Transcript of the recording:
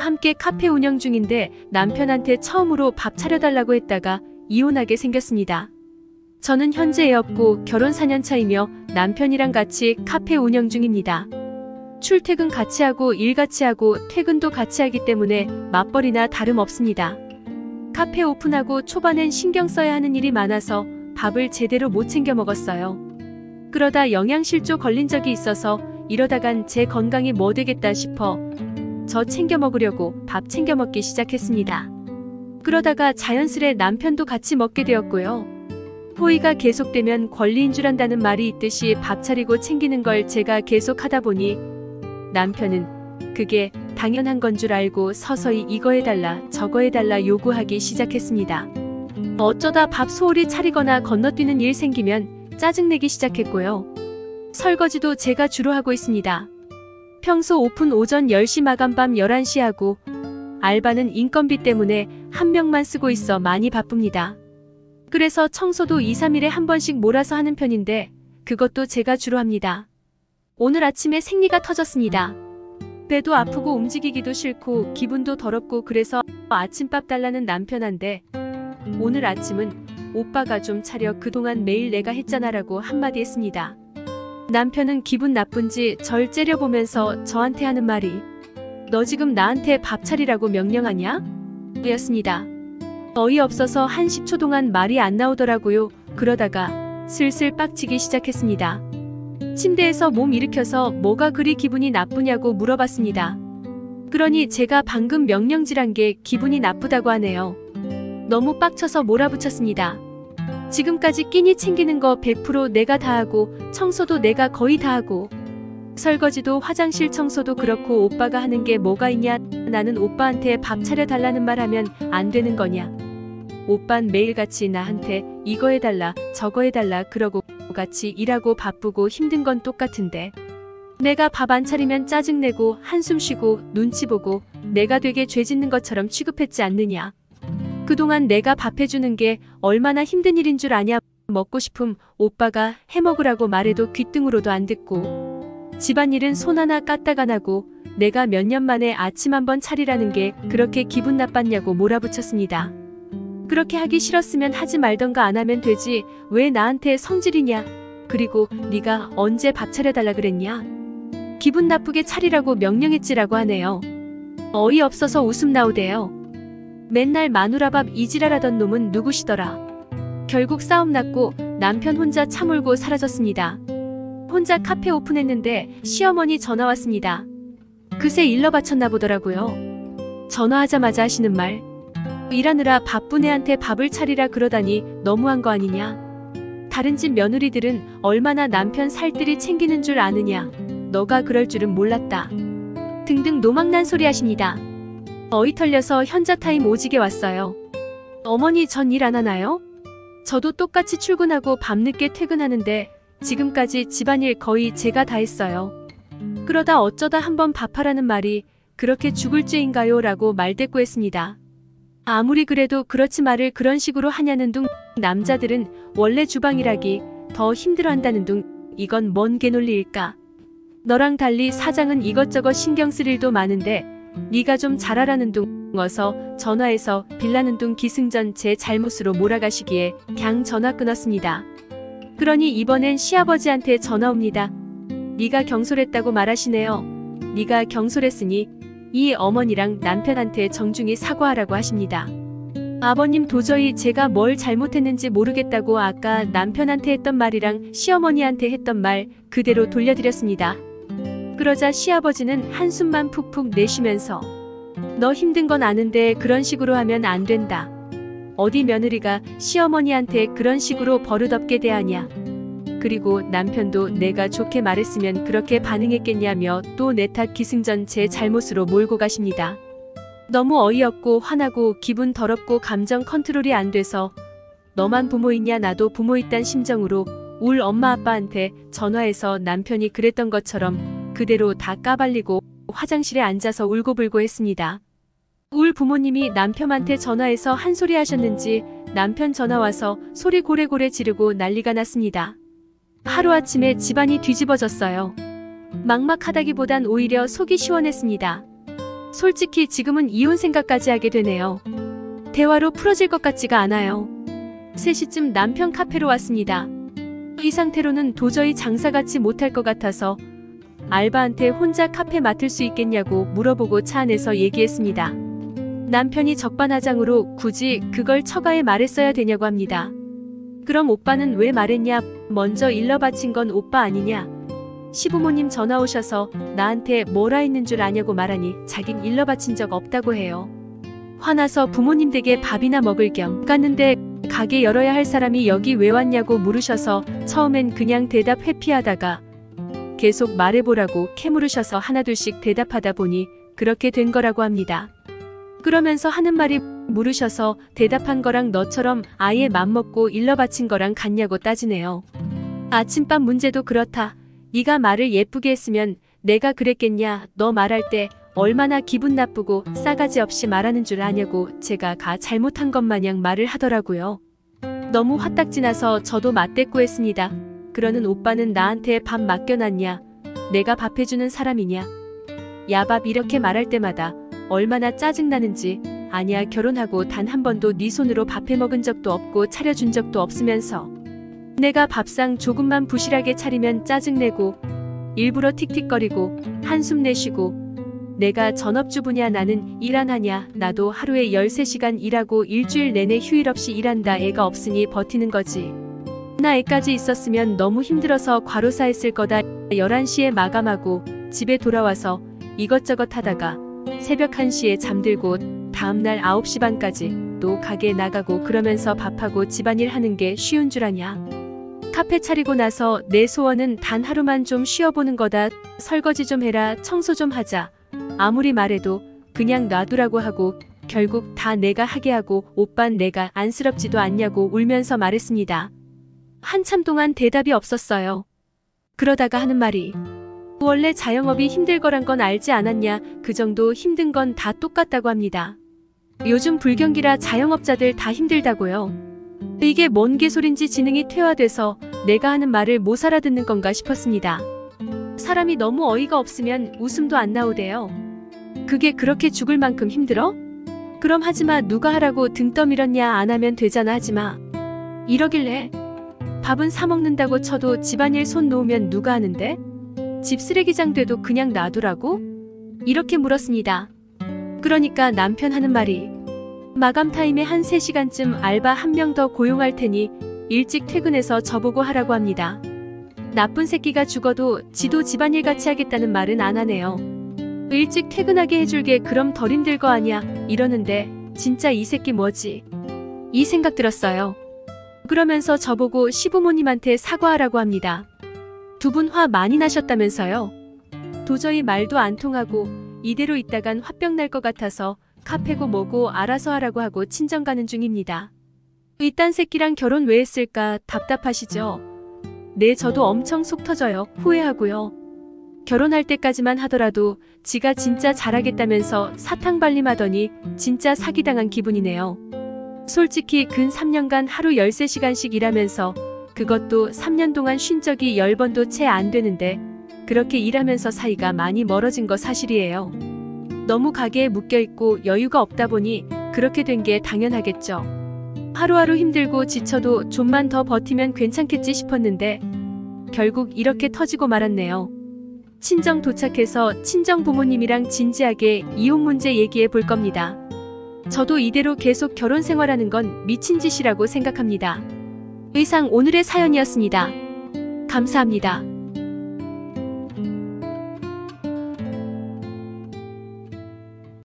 함께 카페 운영 중인데 남편한테 처음으로 밥 차려달라고 했다가 이혼하게 생겼습니다. 저는 현재 애 없고 결혼 4년 차이며 남편이랑 같이 카페 운영 중입니다. 출퇴근 같이 하고 일 같이 하고 퇴근도 같이 하기 때문에 맞벌이나 다름없습니다. 카페 오픈하고 초반엔 신경 써야 하는 일이 많아서 밥을 제대로 못 챙겨 먹었어요. 그러다 영양실조 걸린 적이 있어서 이러다간 제 건강이 뭐 되겠다 싶어 저 챙겨 먹으려고 밥 챙겨 먹기 시작했습니다. 그러다가 자연스레 남편도 같이 먹게 되었고요. 호의가 계속되면 권리인 줄 안다는 말이 있듯이 밥 차리고 챙기는 걸 제가 계속 하다 보니 남편은 그게 당연한 건 줄 알고 서서히 이거 해달라 저거 해달라 요구하기 시작했습니다. 어쩌다 밥 소홀히 차리거나 건너뛰는 일 생기면 짜증내기 시작했고요. 설거지도 제가 주로 하고 있습니다. 평소 오픈 오전 10시 마감 밤 11시 하고 알바는 인건비 때문에 한 명만 쓰고 있어 많이 바쁩니다. 그래서 청소도 2, 3일에 한 번씩 몰아서 하는 편인데 그것도 제가 주로 합니다. 오늘 아침에 생리가 터졌습니다. 배도 아프고 움직이기도 싫고 기분도 더럽고 그래서 아침밥 달라는 남편한테 오늘 아침은 오빠가 좀 차려 그동안 매일 내가 했잖아 라고 한마디 했습니다. 남편은 기분 나쁜지 절 째려보면서 저한테 하는 말이 너 지금 나한테 밥 차리라고 명령하냐? 였습니다. 어이없어서 한 10초 동안 말이 안 나오더라고요. 그러다가 슬슬 빡치기 시작했습니다. 침대에서 몸 일으켜서 뭐가 그리 기분이 나쁘냐고 물어봤습니다. 그러니 제가 방금 명령질한 게 기분이 나쁘다고 하네요. 너무 빡쳐서 몰아붙였습니다. 지금까지 끼니 챙기는 거 100% 내가 다 하고 청소도 내가 거의 다 하고. 설거지도 화장실 청소도 그렇고 오빠가 하는 게 뭐가 있냐? 나는 오빠한테 밥 차려 달라는 말 하면 안 되는 거냐? 오빤 매일같이 나한테 이거 해달라 저거 해달라 그러고 같이 일하고 바쁘고 힘든 건 똑같은데. 내가 밥 안 차리면 짜증내고 한숨 쉬고 눈치 보고 내가 되게 죄 짓는 것처럼 취급했지 않느냐 그동안 내가 밥 해주는 게 얼마나 힘든 일인 줄 아냐 먹고 싶음 오빠가 해먹으라고 말해도 귀등으로도 안 듣고 집안일은 손 하나 까딱 안 하고 내가 몇 년 만에 아침 한 번 차리라는 게 그렇게 기분 나빴냐고 몰아붙였습니다. 그렇게 하기 싫었으면 하지 말던가 안 하면 되지 왜 나한테 성질이냐 그리고 네가 언제 밥 차려달라 그랬냐 기분 나쁘게 차리라고 명령했지라고 하네요. 어이없어서 웃음 나오대요. 맨날 마누라밥 이지랄하던 놈은 누구시더라. 결국 싸움 났고 남편 혼자 차 몰고 사라졌습니다. 혼자 카페 오픈했는데 시어머니 전화 왔습니다. 그새 일러 바쳤나 보더라고요. 전화하자마자 하시는 말. 일하느라 바쁜 애한테 밥을 차리라 그러다니 너무한 거 아니냐. 다른 집 며느리들은 얼마나 남편 살뜰히 챙기는 줄 아느냐. 너가 그럴 줄은 몰랐다. 등등 노망난 소리 하십니다. 어이 털려서 현자 타임 오지게 왔어요. 어머니 전 일 안 하나요? 저도 똑같이 출근하고 밤늦게 퇴근하는데 지금까지 집안일 거의 제가 다 했어요. 그러다 어쩌다 한번 밥하라는 말이 그렇게 죽을 죄인가요? 라고 말대꾸했습니다. 아무리 그래도 그렇지 말을 그런 식으로 하냐는 둥 남자들은 원래 주방일하기 더 힘들어한다는 둥 이건 뭔 개논리일까? 너랑 달리 사장은 이것저것 신경 쓸 일도 많은데 네가 좀 잘하라는 둥 어서 전화해서 빌라는 둥 기승전 제 잘못으로 몰아가시기에 갱 전화 끊었습니다. 그러니 이번엔 시아버지한테 전화 옵니다. 네가 경솔했다고 말하시네요. 네가 경솔했으니 이 어머니랑 남편한테 정중히 사과하라고 하십니다. 아버님 도저히 제가 뭘 잘못했는지 모르겠다고 아까 남편한테 했던 말이랑 시어머니한테 했던 말 그대로 돌려드렸습니다. 그러자 시아버지는 한숨만 푹푹 내쉬면서 너 힘든 건 아는데 그런 식으로 하면 안 된다. 어디 며느리가 시어머니한테 그런 식으로 버릇없게 대하냐. 그리고 남편도 내가 좋게 말했으면 그렇게 반응했겠냐며 또 내 탓 기승전 제 잘못으로 몰고 가십니다. 너무 어이없고 화나고 기분 더럽고 감정 컨트롤이 안 돼서 너만 부모 있냐 나도 부모 있단 심정으로 울 엄마 아빠한테 전화해서 남편이 그랬던 것처럼 그대로 다 까발리고 화장실에 앉아서 울고불고 했습니다. 울 부모님이 남편한테 전화해서 한 소리 하셨는지 남편 전화 와서 소리 고래고래 지르고 난리가 났습니다. 하루아침에 집안이 뒤집어졌어요. 막막하다기보단 오히려 속이 시원했습니다. 솔직히 지금은 이혼 생각까지 하게 되네요. 대화로 풀어질 것 같지가 않아요. 3시쯤 남편 카페로 왔습니다. 이 상태로는 도저히 장사같이 못할 것 같아서 알바한테 혼자 카페 맡을 수 있겠냐고 물어보고 차 안에서 얘기했습니다. 남편이 적반하장으로 굳이 그걸 처가에 말했어야 되냐고 합니다. 그럼 오빠는 왜 말했냐? 먼저 일러 바친 건 오빠 아니냐? 시부모님 전화 오셔서 나한테 뭐라 했는 줄 아냐고 말하니 자긴 일러 바친 적 없다고 해요. 화나서 부모님 댁에 밥이나 먹을 겸 갔는데 가게 열어야 할 사람이 여기 왜 왔냐고 물으셔서 처음엔 그냥 대답 회피하다가 계속 말해보라고 캐물으셔서 하나둘씩 대답하다 보니 그렇게 된 거라고 합니다. 그러면서 하는 말이 물으셔서 대답한 거랑 너처럼 아예 맘먹고 일러 바친 거랑 같냐고 따지네요. 아침밥 문제도 그렇다. 네가 말을 예쁘게 했으면 내가 그랬겠냐. 너 말할 때 얼마나 기분 나쁘고 싸가지 없이 말하는 줄 아냐고 제가 가 잘못한 것 마냥 말을 하더라고요. 너무 화딱지나서 저도 맞대꾸했습니다. 그러는 오빠는 나한테 밥 맡겨놨냐? 내가 밥 해주는 사람이냐? 야밥 이렇게 말할 때마다 얼마나 짜증나는지 아니야 결혼하고 단 한 번도 네 손으로 밥해 먹은 적도 없고 차려준 적도 없으면서 내가 밥상 조금만 부실하게 차리면 짜증내고 일부러 틱틱거리고 한숨 내쉬고 내가 전업주부냐 나는 일안 하냐 나도 하루에 13시간 일하고 일주일 내내 휴일 없이 일한다 애가 없으니 버티는 거지 나 애까지 있었으면 너무 힘들어서 과로사 했을 거다 11시에 마감하고 집에 돌아와서 이것저것 하다가 새벽 1시에 잠들고 다음날 9시 반까지 또 가게 나가고 그러면서 밥하고 집안일 하는 게 쉬운 줄 아냐. 카페 차리고 나서 내 소원은 단 하루만 좀 쉬어보는 거다. 설거지 좀 해라. 청소 좀 하자. 아무리 말해도 그냥 놔두라고 하고 결국 다 내가 하게 하고 오빤 내가 안쓰럽지도 않냐고 울면서 말했습니다. 한참 동안 대답이 없었어요. 그러다가 하는 말이 원래 자영업이 힘들 거란 건 알지 않았냐. 그 정도 힘든 건 다 똑같다고 합니다. 요즘 불경기라 자영업자들 다 힘들다고요. 이게 뭔 개소린지 지능이 퇴화돼서 내가 하는 말을 못 알아듣는 건가 싶었습니다. 사람이 너무 어이가 없으면 웃음도 안 나오대요. 그게 그렇게 죽을 만큼 힘들어? 그럼 하지마 누가 하라고 등 떠밀었냐 안 하면 되잖아 하지마. 이러길래 밥은 사 먹는다고 쳐도 집안일 손 놓으면 누가 하는데? 집 쓰레기장 돼도 그냥 놔두라고? 이렇게 물었습니다. 그러니까 남편 하는 말이 마감 타임에 한 3시간쯤 알바 한 명 더 고용할 테니 일찍 퇴근해서 저보고 하라고 합니다. 나쁜 새끼가 죽어도 지도 집안일 같이 하겠다는 말은 안 하네요. 일찍 퇴근하게 해줄게 그럼 덜 힘들 거 아니야 이러는데 진짜 이 새끼 뭐지? 이 생각 들었어요. 그러면서 저보고 시부모님한테 사과하라고 합니다. 두 분 화 많이 나셨다면서요? 도저히 말도 안 통하고 이대로 있다간 화병 날 것 같아서 카페고 뭐고 알아서 하라고 하고 친정 가는 중입니다. 이딴 새끼랑 결혼 왜 했을까 답답하시죠? 네, 저도 엄청 속 터져요. 후회하고요. 결혼할 때까지만 하더라도 지가 진짜 잘하겠다면서 사탕 발림하더니 진짜 사기당한 기분이네요. 솔직히 근 3년간 하루 13시간씩 일하면서 그것도 3년 동안 쉰 적이 10번도 채 안 되는데 그렇게 일하면서 사이가 많이 멀어진 거 사실이에요. 너무 가게에 묶여있고 여유가 없다 보니 그렇게 된 게 당연하겠죠. 하루하루 힘들고 지쳐도 좀만 더 버티면 괜찮겠지 싶었는데 결국 이렇게 터지고 말았네요. 친정 도착해서 친정 부모님이랑 진지하게 이혼 문제 얘기해 볼 겁니다. 저도 이대로 계속 결혼 생활하는 건 미친 짓이라고 생각합니다. 의상 오늘의 사연이었습니다. 감사합니다.